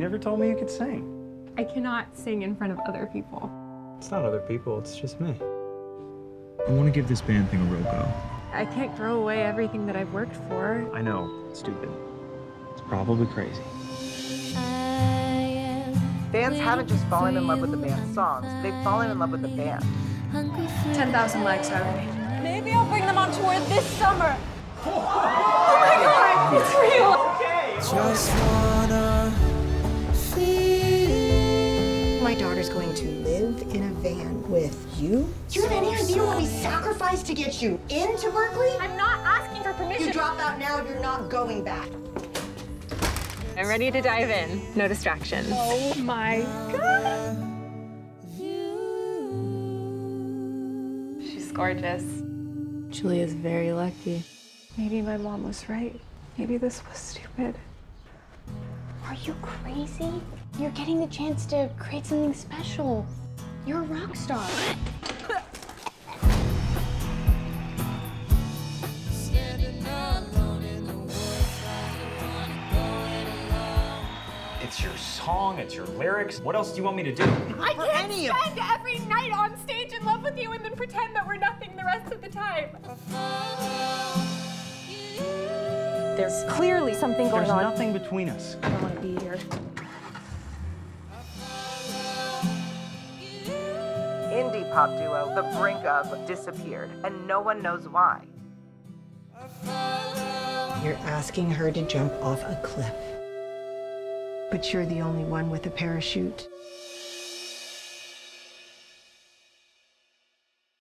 never told me you could sing. I cannot sing in front of other people. It's not other people, it's just me. I want to give this band thing a real go. I can't throw away everything that I've worked for. I know, it's stupid. It's probably crazy. Fans haven't just fallen in love with the band's songs, they've fallen in love with the band. 10,000 likes already. Maybe I'll bring them on tour this summer. Oh my god, it's real! Just wanna daughter's going to live in a van with you. Do you have any idea what we sacrificed to get you into Berkeley? I'm not asking for permission. You drop out now, you're not going back. I'm ready to dive in. No distractions. Oh my god. She's gorgeous. Julia's very lucky. Maybe my mom was right. Maybe this was stupid. Are you crazy? You're getting the chance to create something special. You're a rock star. It's your song, it's your lyrics. What else do you want me to do? I can't spend every night on stage in love with you and then pretend that we're nothing the rest of the time. There's clearly something going There's on. There's nothing between us. I don't want to be here. Indie pop duo The Brink of disappeared, and no one knows why. You're asking her to jump off a cliff. But you're the only one with a parachute.